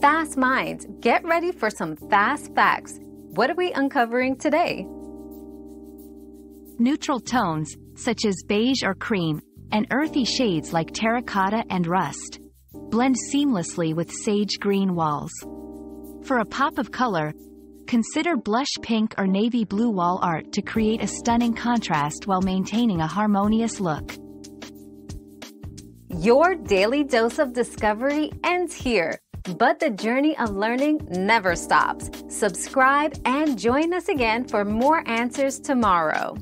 Fast minds, get ready for some fast facts. What are we uncovering today? Neutral tones, such as beige or cream, and earthy shades like terracotta and rust, blend seamlessly with sage green walls. For a pop of color, consider blush pink or navy blue wall art to create a stunning contrast while maintaining a harmonious look. Your daily dose of discovery ends here, but the journey of learning never stops. Subscribe and join us again for more answers tomorrow.